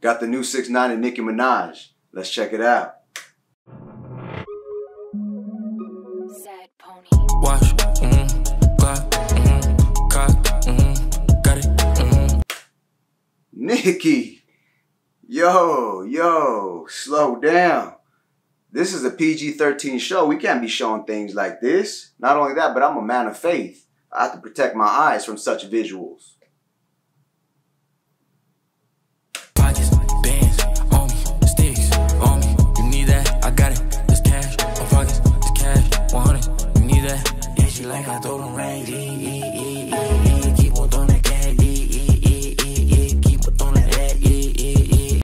Got the new 6ix9ine and Nicki Minaj. Let's check it out. Sad pony. Watch, mm, Glock, mm, cock, mm, got it, mm. Nicki! Yo, yo, slow down. This is a PG 13 show. We can't be showing things like this. Not only that, but I'm a man of faith. I have to protect my eyes from such visuals. She like I told him rain.